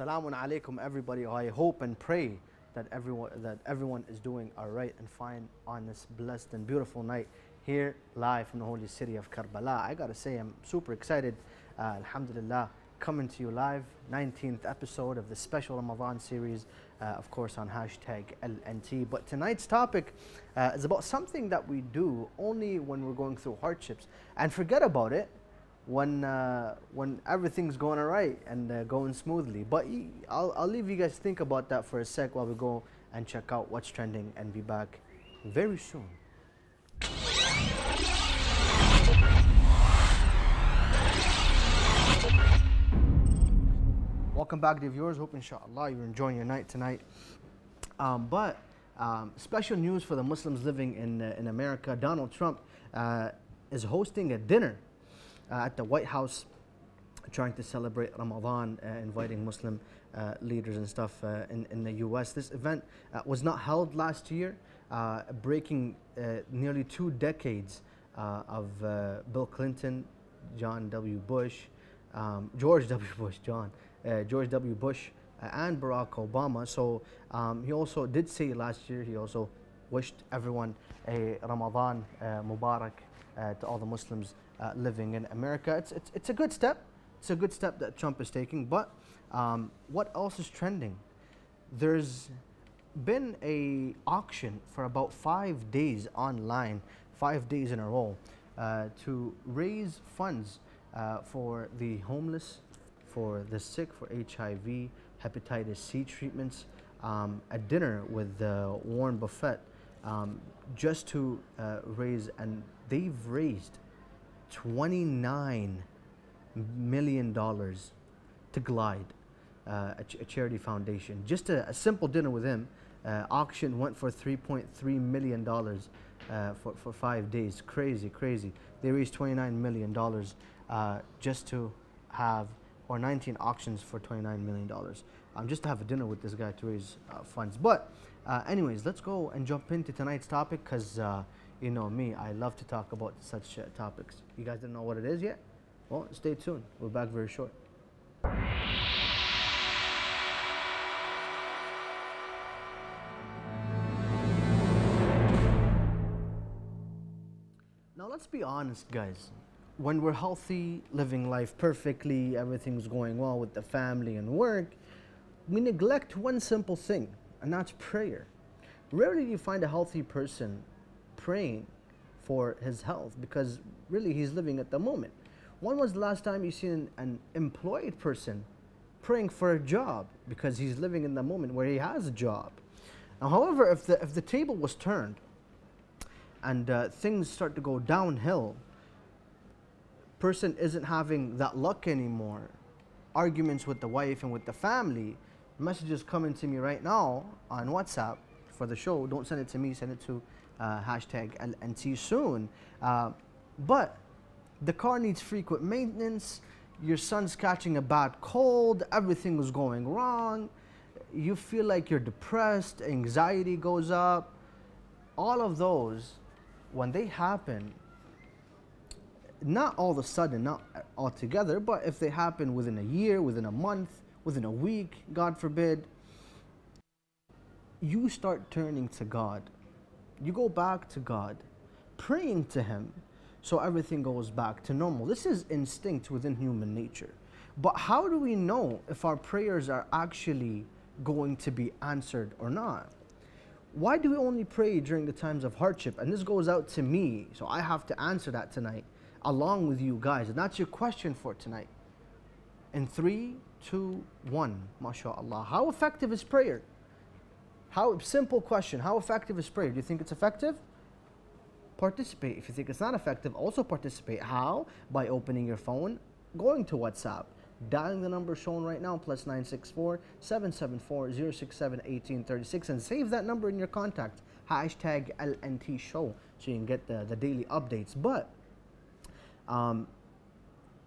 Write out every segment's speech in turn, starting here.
Assalamu alaikum, everybody. I hope and pray that everyone that everyone is doing all right and fine on this blessed and beautiful night here live from the holy city of Karbala. I gotta say, I'm super excited. Uh, Alhamdulillah, coming to you live, 19th episode of the special Ramadan series, uh, of course, on hashtag LNT. But tonight's topic uh, is about something that we do only when we're going through hardships and forget about it when uh, when everything's going all right and uh, going smoothly. But I'll, I'll leave you guys think about that for a sec while we go and check out what's trending and be back very soon. Welcome back, dear viewers. Hope inshallah you're enjoying your night tonight. Um, but um, special news for the Muslims living in, uh, in America. Donald Trump uh, is hosting a dinner at the White House trying to celebrate Ramadan, uh, inviting Muslim uh, leaders and stuff uh, in, in the US. This event uh, was not held last year, uh, breaking uh, nearly two decades uh, of uh, Bill Clinton, John W. Bush, um, George W. Bush, John, uh, George W. Bush, uh, and Barack Obama. So um, he also did say last year, he also wished everyone a Ramadan uh, Mubarak uh, to all the Muslims uh, living in America. It's, it's, it's a good step. It's a good step that Trump is taking. But um, what else is trending? There's been a auction for about five days online, five days in a row, uh, to raise funds uh, for the homeless, for the sick, for HIV, hepatitis C treatments, um, a dinner with uh, Warren Buffett, um, just to uh, raise, and they've raised 29 million dollars to Glide, uh, a, ch- a charity foundation. Just a, a simple dinner with him. Uh, auction went for 3.3 million dollars uh, for, for five days. Crazy, crazy. They raised 29 million dollars uh, just to have, or 19 auctions for 29 million dollars. Um, just to have a dinner with this guy to raise uh, funds. But, uh, anyways, let's go and jump into tonight's topic because you know me, I love to talk about such uh, topics. You guys didn't know what it is yet? Well, stay tuned. We're back very short. Now, let's be honest, guys. When we're healthy, living life perfectly, everything's going well with the family and work, we neglect one simple thing, and that's prayer. Rarely do you find a healthy person praying for his health because really he's living at the moment. When was the last time you seen an employed person praying for a job because he's living in the moment where he has a job? Now, however, if the, if the table was turned and uh, things start to go downhill, person isn't having that luck anymore, arguments with the wife and with the family, messages coming to me right now on WhatsApp for the show. Don't send it to me, send it to uh, hashtag LNT soon. Uh, but the car needs frequent maintenance. Your son's catching a bad cold. Everything is going wrong. You feel like you're depressed. Anxiety goes up. All of those, when they happen, not all of a sudden, not altogether, but if they happen within a year, within a month, within a week, God forbid, you start turning to God. You go back to God, praying to Him, so everything goes back to normal. This is instinct within human nature. But how do we know if our prayers are actually going to be answered or not? Why do we only pray during the times of hardship? And this goes out to me, so I have to answer that tonight along with you guys. And that's your question for tonight. In three, two, one, mashallah. How effective is prayer? How simple question. How effective is prayer? Do you think it's effective? Participate. If you think it's not effective, also participate. How? By opening your phone, going to WhatsApp, dialing the number shown right now, plus 964 774 067 1836, and save that number in your contact. Hashtag LNT show so you can get the, the daily updates. But um,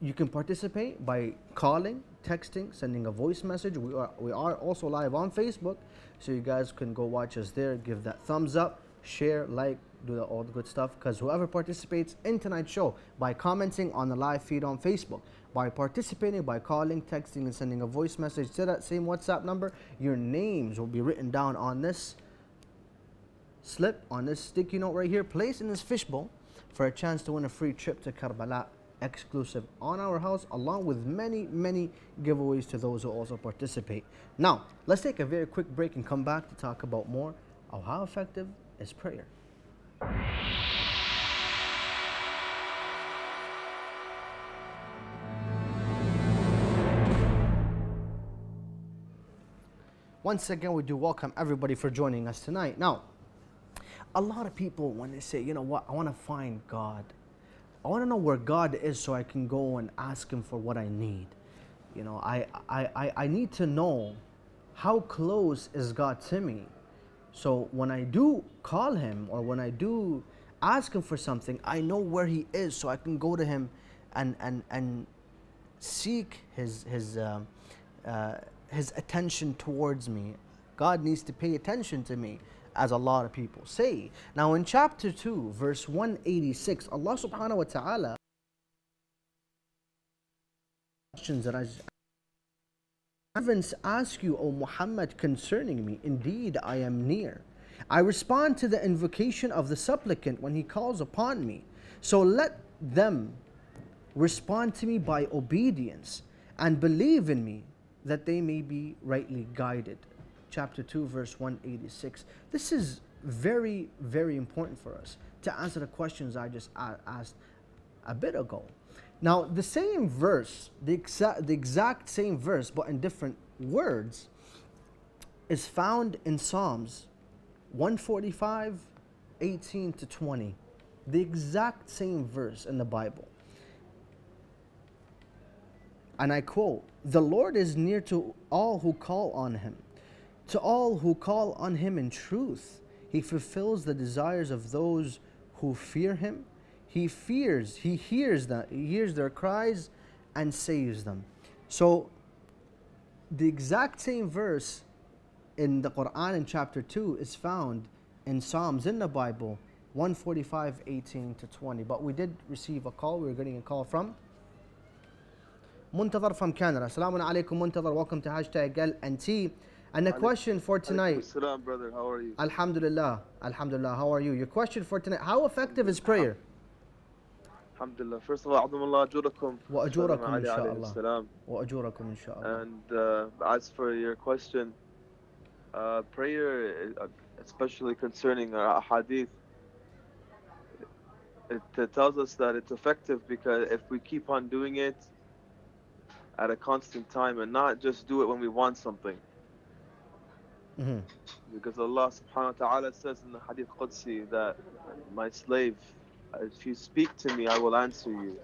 you can participate by calling, texting, sending a voice message. We are, we are also live on Facebook, so you guys can go watch us there. Give that thumbs up, share, like, do the, all the good stuff. Because whoever participates in tonight's show by commenting on the live feed on Facebook, by participating by calling, texting, and sending a voice message to that same WhatsApp number, your names will be written down on this slip, on this sticky note right here, placed in this fishbowl for a chance to win a free trip to Karbala exclusive on our house along with many many giveaways to those who also participate. Now let's take a very quick break and come back to talk about more of how effective is prayer. Once again we do welcome everybody for joining us tonight. Now a lot of people when they say you know what? I want to find god I want to know where God is so I can go and ask Him for what I need. You know, I, I, I, I need to know how close is God to me. So when I do call Him or when I do ask Him for something, I know where He is so I can go to Him and, and, and seek His, his, uh, uh, his attention towards me. God needs to pay attention to me as a lot of people say. Now in chapter 2, verse 186, Allah subhanahu wa ta'ala questions that I servants ask you, O Muhammad, concerning me. Indeed, I am near. I respond to the invocation of the supplicant when he calls upon me. So let them respond to me by obedience and believe in me that they may be rightly guided chapter 2, verse 186. This is very, very important for us to answer the questions I just asked a bit ago. Now, the same verse, the exact, the exact same verse, but in different words, is found in Psalms 145, 18 to 20. The exact same verse in the Bible. And I quote, The Lord is near to all who call on him to all who call on him in truth, he fulfills the desires of those who fear him. He fears, he hears that, he hears their cries and saves them. So the exact same verse in the Quran in chapter 2 is found in Psalms in the Bible 145 18 to 20 but we did receive a call we were getting a call from Muntadhar from Canada Assalamu alaikum Muntadhar welcome to hashtag LNT and the question for tonight. Salam, brother. How are you? Alhamdulillah. Alhamdulillah. How are you? Your question for tonight. How effective is prayer? Alhamdulillah. First of all, alhamdulillah. ajurakum. Wa ajurakum, inshallah. Wa ajurakum, inshallah. And uh, as for your question, uh, prayer, uh, especially concerning our hadith, it tells us that it's effective because if we keep on doing it at a constant time and not just do it when we want something. Mm-hmm. Because Allah subhanahu wa ta'ala says in the Hadith Qudsi that my slave, if you speak to me, I will answer you.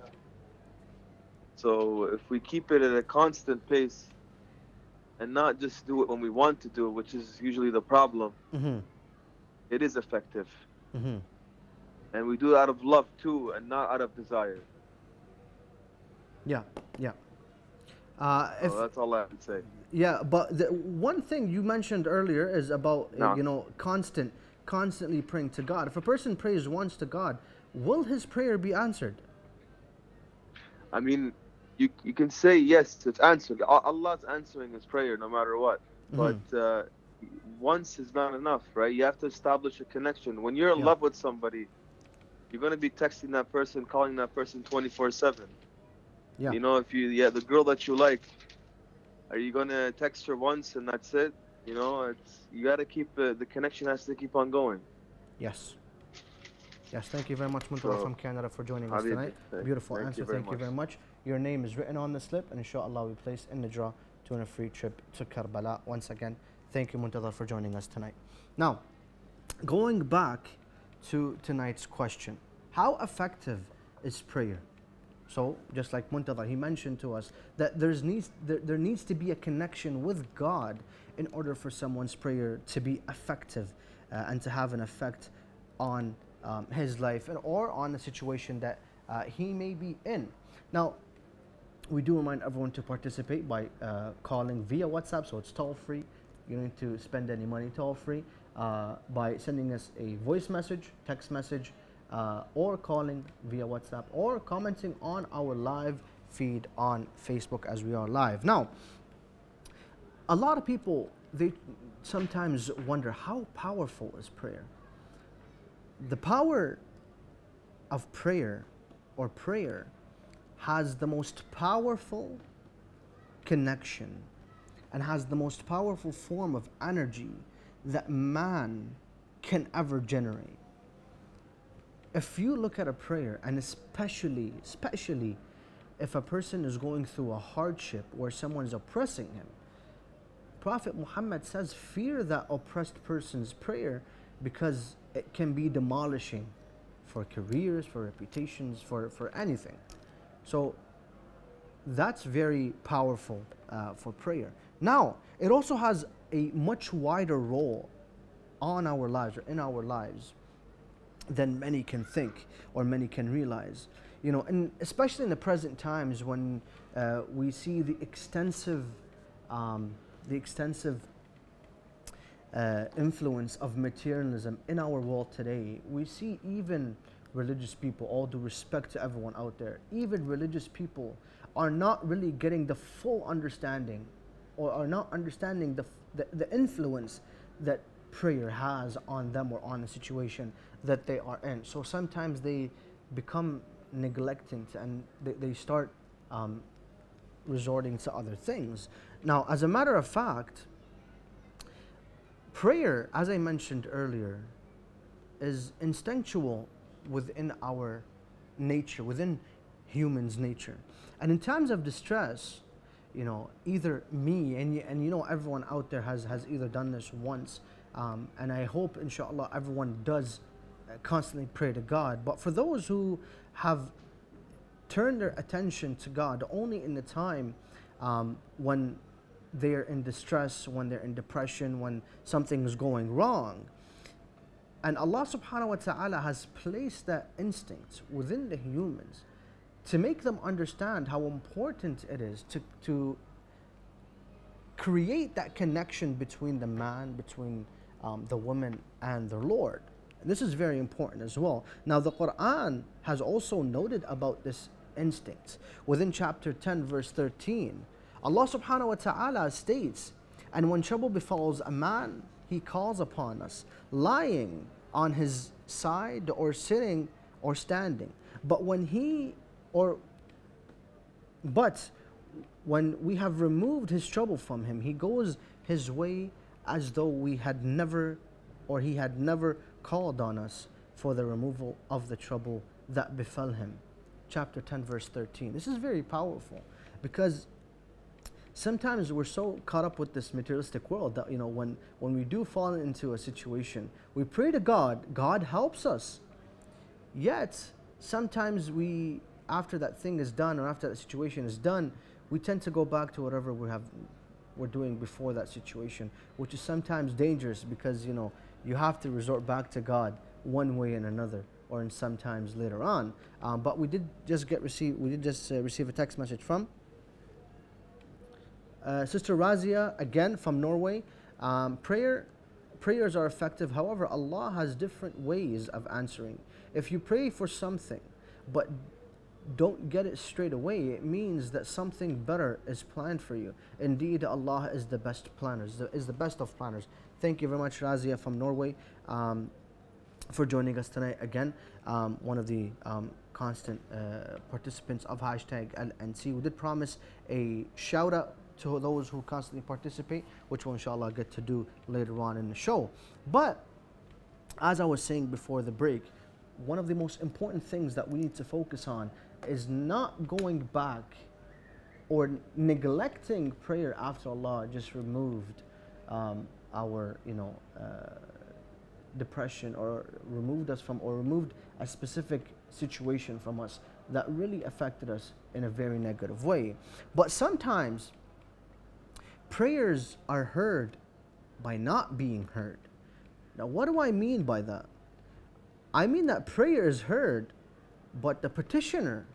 So if we keep it at a constant pace and not just do it when we want to do it, which is usually the problem, mm-hmm. it is effective. Mm-hmm. And we do it out of love too and not out of desire. Yeah, yeah. Uh, if, that's all I have to say. Yeah, but the one thing you mentioned earlier is about no. uh, you know constant, constantly praying to God. If a person prays once to God, will his prayer be answered? I mean, you you can say yes, it's answered. Allah's answering his prayer no matter what. Mm-hmm. But uh, once is not enough, right? You have to establish a connection. When you're in yeah. love with somebody, you're going to be texting that person, calling that person 24 seven. Yeah. You know, if you yeah, the girl that you like are you gonna text her once and that's it? You know, it's you gotta keep uh, the connection has to keep on going. Yes. Yes, thank you very much, Muntadhar so, from Canada, for joining us tonight. Beautiful thank answer. You thank much. you very much. Your name is written on the slip, and inshallah, we place in the draw to win a free trip to Karbala. Once again, thank you, Muntadhar, for joining us tonight. Now, going back to tonight's question how effective is prayer? So just like Muntadhar, he mentioned to us that there's needs, there, there needs to be a connection with God in order for someone's prayer to be effective uh, and to have an effect on um, his life or on the situation that uh, he may be in. Now, we do remind everyone to participate by uh, calling via WhatsApp, so it's toll free. You don't need to spend any money, toll free. uh, by sending us a voice message, text message, uh, or calling via WhatsApp, or commenting on our live feed on Facebook as we are live. Now, a lot of people they sometimes wonder how powerful is prayer. The power of prayer or prayer has the most powerful connection and has the most powerful form of energy that man can ever generate. If you look at a prayer, and especially, especially if a person is going through a hardship where someone is oppressing him, Prophet Muhammad says, fear that oppressed person's prayer because it can be demolishing for careers, for reputations, for, for anything. So that's very powerful uh, for prayer. Now, it also has a much wider role on our lives or in our lives than many can think or many can realize. You know, and especially in the present times when uh, we see the extensive um, the extensive uh, influence of materialism in our world today, we see even religious people, all due respect to everyone out there, even religious people are not really getting the full understanding or are not understanding the, the, the influence that prayer has on them or on the situation that they are in. So sometimes they become neglectant and they, they start um, resorting to other things. Now, as a matter of fact, prayer, as I mentioned earlier, is instinctual within our nature, within humans' nature. And in times of distress, you know, either me and, and you know everyone out there has, has either done this once, um, and I hope, inshallah, everyone does constantly pray to God. But for those who have turned their attention to God only in the time um, when they're in distress, when they're in depression, when something's going wrong. And Allah subhanahu wa ta'ala has placed that instinct within the humans to make them understand how important it is to, to create that connection between the man, between um, the woman, and the Lord. This is very important as well. Now, the Quran has also noted about this instinct. Within chapter 10, verse 13, Allah subhanahu wa ta'ala states, And when trouble befalls a man, he calls upon us, lying on his side or sitting or standing. But when he or but when we have removed his trouble from him, he goes his way as though we had never or he had never called on us for the removal of the trouble that befell him. Chapter 10, verse 13. This is very powerful because sometimes we're so caught up with this materialistic world that you know when when we do fall into a situation we pray to god god helps us yet sometimes we after that thing is done or after that situation is done we tend to go back to whatever we have we're doing before that situation which is sometimes dangerous because you know you have to resort back to god one way and another or in sometimes later on um, but we did just get receive we did just uh, receive a text message from uh, Sister Razia, again from Norway. Um, prayer, prayers are effective. However, Allah has different ways of answering. If you pray for something, but don't get it straight away, it means that something better is planned for you. Indeed, Allah is the best planners, is the best of planners. Thank you very much, Razia from Norway, um, for joining us tonight again. Um, one of the um, constant uh, participants of hashtag LNT. We did promise a shout out to those who constantly participate, which we'll inshallah get to do later on in the show. But as I was saying before the break, one of the most important things that we need to focus on is not going back or neglecting prayer after Allah just removed um, our, you know, uh, depression or removed us from or removed a specific situation from us that really affected us in a very negative way. But sometimes prayers are heard by not being heard. Now, what do I mean by that? I mean that prayer is heard, but the petitioner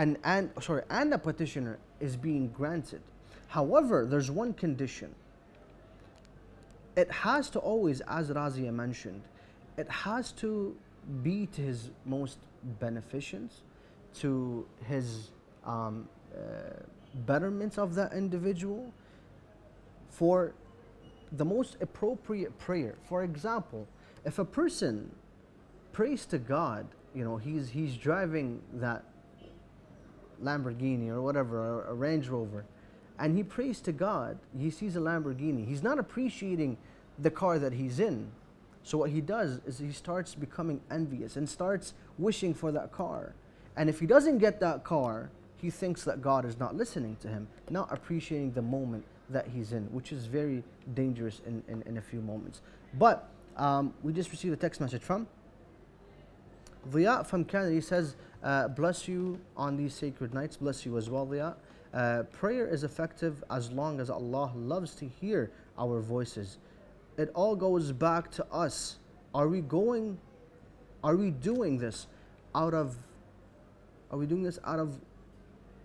and, and sorry, and the petitioner is being granted. However, there's one condition. it has to always, as Razia mentioned, it has to be to his most beneficence, to his um, uh, betterment of that individual, for the most appropriate prayer. For example, if a person prays to God, you know, he's, he's driving that Lamborghini or whatever, a, a Range Rover, and he prays to God, he sees a Lamborghini. He's not appreciating the car that he's in. So what he does is he starts becoming envious and starts wishing for that car. And if he doesn't get that car, he thinks that God is not listening to him, not appreciating the moment that he's in, which is very dangerous in, in, in a few moments. But um, we just received a text message from Diya from Canada. He says, uh, Bless you on these sacred nights. Bless you as well, Diya. Uh, prayer is effective as long as Allah loves to hear our voices. It all goes back to us. Are we going, are we doing this out of, are we doing this out of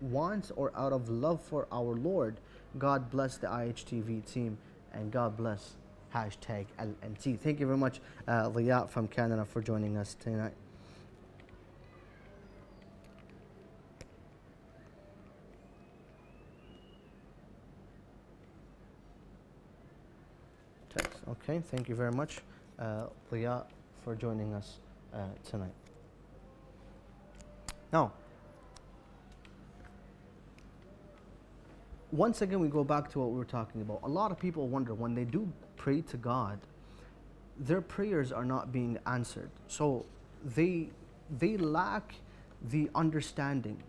want or out of love for our Lord? God bless the IHTV team and God bless hashtag LNT. Thank you very much, uh, Liat from Canada, for joining us tonight. Text. Okay, thank you very much, uh, Liat, for joining us uh, tonight. Now, once again, we go back to what we were talking about. A lot of people wonder when they do pray to God, their prayers are not being answered. So they, they lack the understanding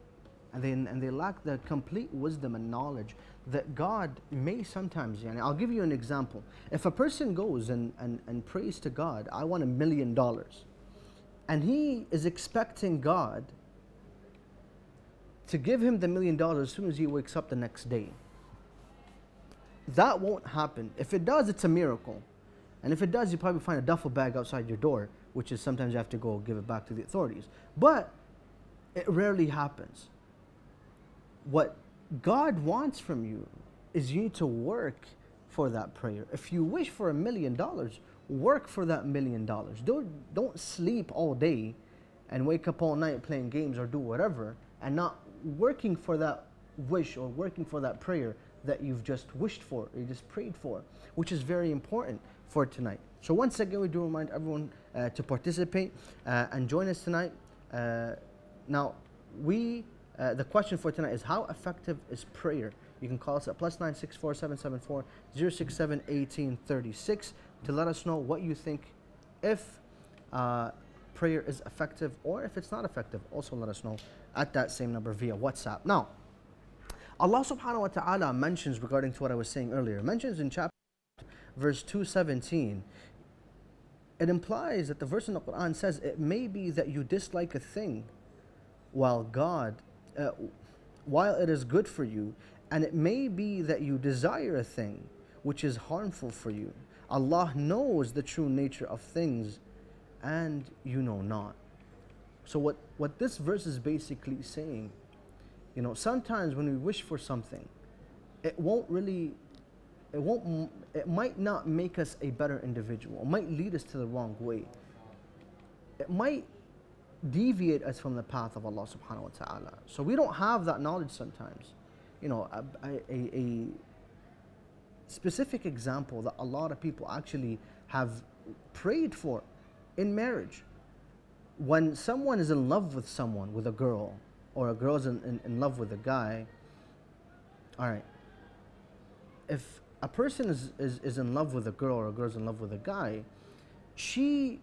and they, and they lack the complete wisdom and knowledge that God may sometimes, and I'll give you an example. If a person goes and, and, and prays to God, I want a million dollars, and he is expecting God to give him the million dollars as soon as he wakes up the next day. That won't happen. If it does, it's a miracle. And if it does, you probably find a duffel bag outside your door, which is sometimes you have to go give it back to the authorities. But it rarely happens. What God wants from you is you need to work for that prayer. If you wish for a million dollars, work for that million dollars. Don't, don't sleep all day and wake up all night playing games or do whatever and not working for that wish or working for that prayer that you've just wished for, or you just prayed for, which is very important for tonight. So once again, we do remind everyone uh, to participate uh, and join us tonight. Uh, now, we uh, the question for tonight is how effective is prayer? You can call us at plus nine six four seven seven four zero six seven eighteen thirty six to let us know what you think if uh, prayer is effective or if it's not effective. Also, let us know at that same number via WhatsApp. Now, Allah subhanahu wa ta'ala mentions regarding to what I was saying earlier, mentions in chapter verse 217, it implies that the verse in the Quran says it may be that you dislike a thing while God, uh, while it is good for you, and it may be that you desire a thing which is harmful for you. Allah knows the true nature of things and you know not. So what, what this verse is basically saying, you know, sometimes when we wish for something, it won't really, it won't, it might not make us a better individual. It might lead us to the wrong way. It might deviate us from the path of Allah subhanahu wa ta'ala. So we don't have that knowledge sometimes. You know, a, a, a specific example that a lot of people actually have prayed for in marriage when someone is in love with someone, with a girl, or a girl's in, in, in love with a guy, all right, if a person is, is, is in love with a girl or a girl's in love with a guy, she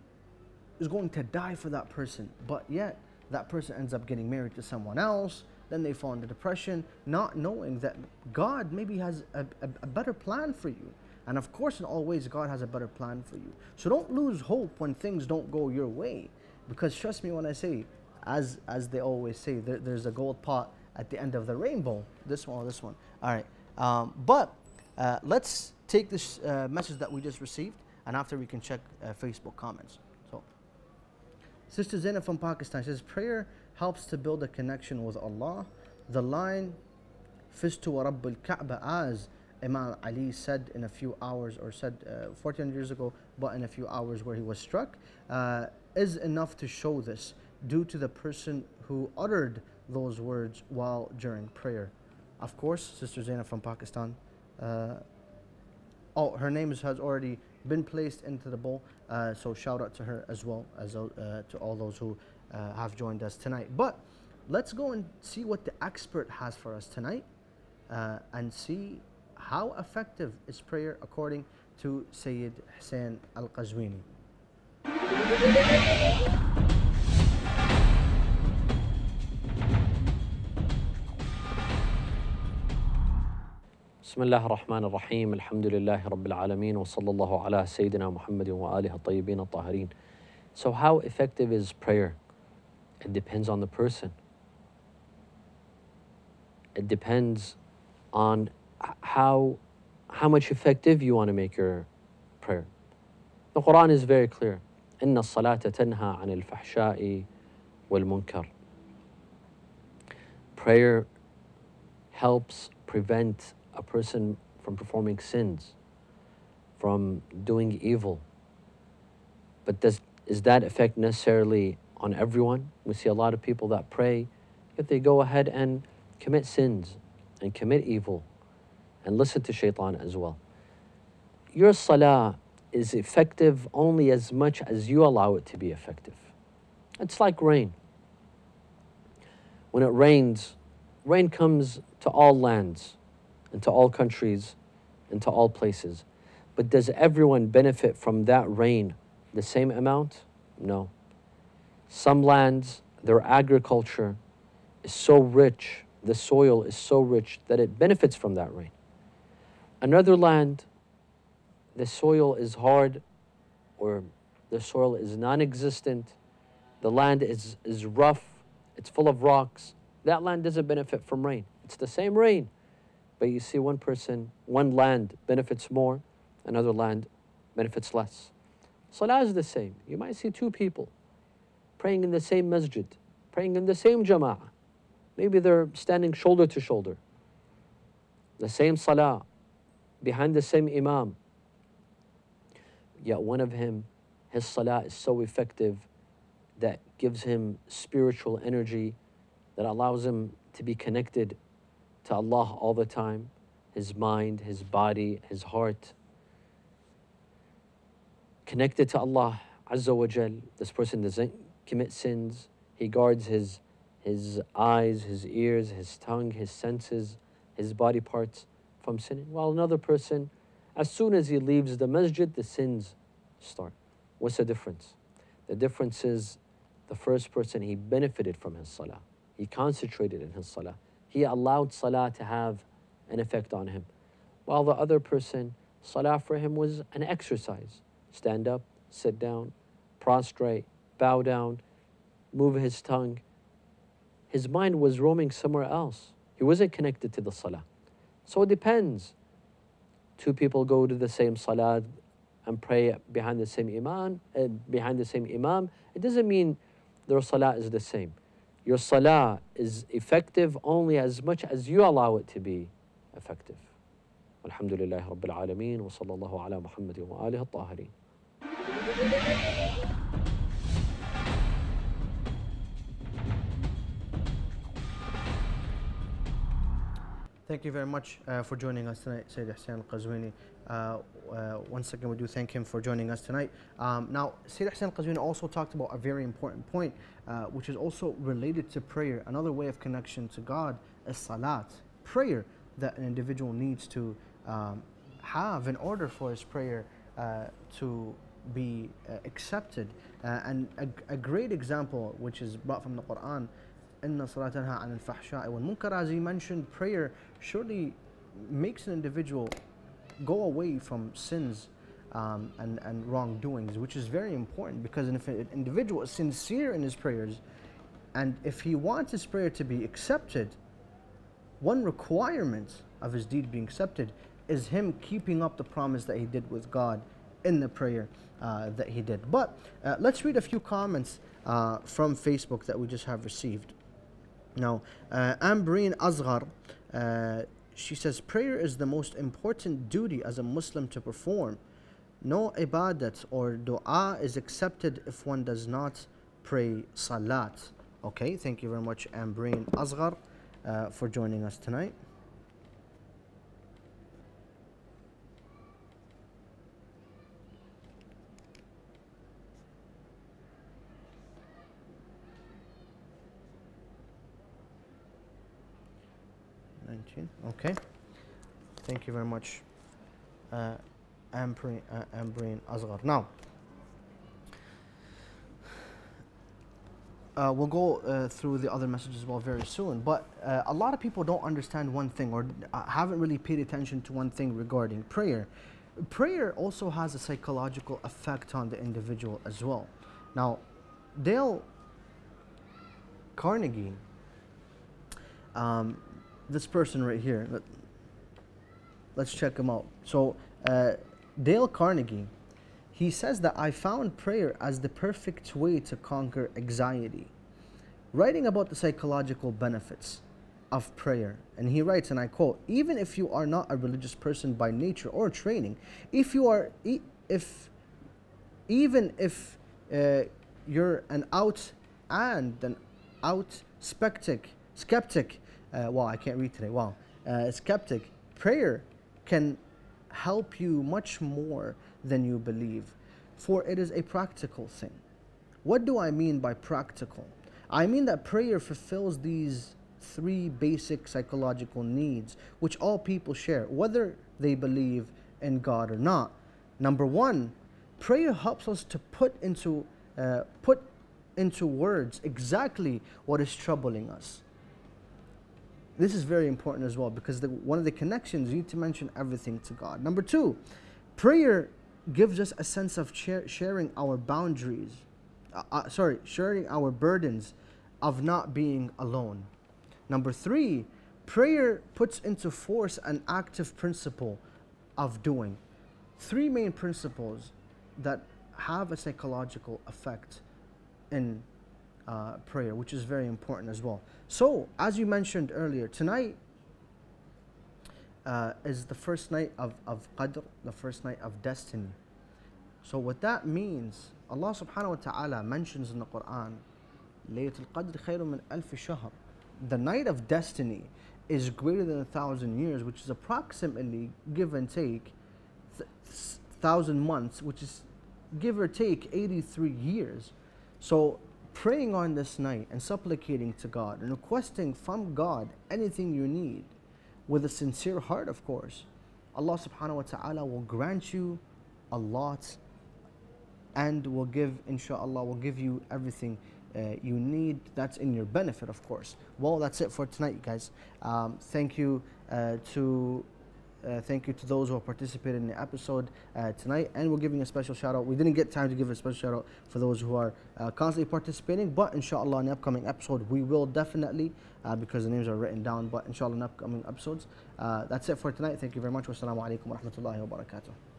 is going to die for that person, but yet that person ends up getting married to someone else, then they fall into depression, not knowing that God maybe has a, a, a better plan for you. And of course, in all ways, God has a better plan for you. So don't lose hope when things don't go your way. Because trust me when I say, as, as they always say, there, there's a gold pot at the end of the rainbow. This one this one. All right. Um, but uh, let's take this uh, message that we just received, and after we can check uh, Facebook comments. Sister Zainab from Pakistan says, Prayer helps to build a connection with Allah. The line, Fuztu wa Rabbul Kaaba, as Imam Ali said in a few hours, or said uh, 1400 years ago, but in a few hours where he was struck, uh, is enough to show this due to the person who uttered those words while during prayer. Of course, Sister Zainab from Pakistan. Uh, oh, her name has already been placed into the bowl, uh, so shout out to her as well as uh, to all those who uh, have joined us tonight. But let's go and see what the expert has for us tonight uh, and see how effective is prayer according to Sayyid Hussein Al بسم الله الرحمن الرحيم الحمد لله رب العالمين وصلى الله على سيدنا محمد وآله الطيبين الطاهرين So how effective is prayer? It depends on the person. It depends on how, how much effective you want to make your prayer. The Quran is very clear. إن الصلاة تنهى عن الفحشاء والمنكر. Prayer helps prevent a person from performing sins, from doing evil. But does, is that effect necessarily on everyone? We see a lot of people that pray, if they go ahead and commit sins and commit evil and listen to shaitan as well. Your salah is effective only as much as you allow it to be effective. It's like rain. When it rains, rain comes to all lands and to all countries and to all places. But does everyone benefit from that rain the same amount? No. Some lands, their agriculture is so rich, the soil is so rich that it benefits from that rain. Another land, the soil is hard or the soil is non existent, the land is, is rough, it's full of rocks. That land doesn't benefit from rain. It's the same rain, but you see, one person, one land benefits more, another land benefits less. Salah is the same. You might see two people praying in the same masjid, praying in the same jama'ah. Maybe they're standing shoulder to shoulder. The same salah, behind the same imam. Yet one of him, his salah is so effective that gives him spiritual energy that allows him to be connected to Allah all the time his mind, his body, his heart. Connected to Allah Azza wa Jal. This person doesn't commit sins. He guards his, his eyes, his ears, his tongue, his senses, his body parts from sinning. While another person, as soon as he leaves the masjid, the sins start. What's the difference? The difference is the first person, he benefited from his salah. He concentrated in his salah he allowed salah to have an effect on him. While the other person, salah for him was an exercise. Stand up, sit down, prostrate, bow down, move his tongue. His mind was roaming somewhere else. He wasn't connected to the salah. So it depends. Two people go to the same salah and pray behind the same imam, uh, behind the same imam. It doesn't mean their salah is the same Your salah is effective only as much as you allow it to be effective. الحمد لله رب العالمين وصلى الله على محمد وآله الطاهرين. Thank you very much uh, for joining us tonight, Sayyid Hussein Al-Qazwini. Uh, uh, once again, we do thank him for joining us tonight. Um, now, Sayyid Hassan Qazwini also talked about a very important point, uh, which is also related to prayer. Another way of connection to God is salat, prayer that an individual needs to um, have in order for his prayer uh, to be uh, accepted. Uh, and a, a, great example, which is brought from the Quran, Inna salat anha al fahsha'i wal as he mentioned, prayer surely makes an individual go away from sins um, and, and wrongdoings which is very important because if an individual is sincere in his prayers and if he wants his prayer to be accepted one requirement of his deed being accepted is him keeping up the promise that he did with God in the prayer uh, that he did. But uh, let's read a few comments uh, from Facebook that we just have received. Now, uh, Ambreen Asghar, uh, she says, prayer is the most important duty as a Muslim to perform. No ibadat or dua is accepted if one does not pray salat. Okay, thank you very much, Ambreen Asghar, uh, for joining us tonight. Nineteen. Okay. Thank you very much, uh, Ambreen, uh, Asghar. Now, uh, we'll go uh, through the other messages as well very soon. But uh, a lot of people don't understand one thing or uh, haven't really paid attention to one thing regarding prayer. Prayer also has a psychological effect on the individual as well. Now, Dale Carnegie, um, this person right here, let, let's check him out. So, uh, Dale Carnegie, he says that I found prayer as the perfect way to conquer anxiety. Writing about the psychological benefits of prayer, and he writes, and I quote, even if you are not a religious person by nature or training, if you are, if, even if uh, you're an out and an out skeptic, skeptic, uh, wow, I can't read today, wow, uh, skeptic, prayer can help you much more than you believe, for it is a practical thing. What do I mean by practical? I mean that prayer fulfills these three basic psychological needs, which all people share, whether they believe in God or not. Number one, prayer helps us to put into uh, put into words exactly what is troubling us. This is very important as well because the, one of the connections you need to mention everything to God. Number two, prayer gives us a sense of sharing our boundaries. Uh, uh, sorry, sharing our burdens of not being alone. Number three, prayer puts into force an active principle of doing. Three main principles that have a psychological effect in uh, prayer, which is very important as well. So, as you mentioned earlier, tonight uh, is the first night of, of Qadr, the first night of destiny. So, what that means, Allah subhanahu wa ta'ala mentions in the Quran, Laylatul Qadr khayrun min alf shahr. The night of destiny is greater than a thousand years, which is approximately, give and take, th- thousand months, which is give or take 83 years. So, praying on this night and supplicating to God and requesting from God anything you need with a sincere heart, of course, Allah subhanahu wa ta'ala will grant you a lot and will give, inshallah, will give you everything uh, you need that's in your benefit, of course. Well, that's it for tonight, guys. Um, thank you uh, to uh, thank you to those who have participated in the episode uh, tonight, and we're giving a special shout out. We didn't get time to give a special shout out for those who are uh, constantly participating, but inshallah, in the upcoming episode, we will definitely, uh, because the names are written down, but inshallah, in upcoming episodes. Uh, that's it for tonight. Thank you very much. Wassalamu alaikum wa rahmatullahi wa barakatuh.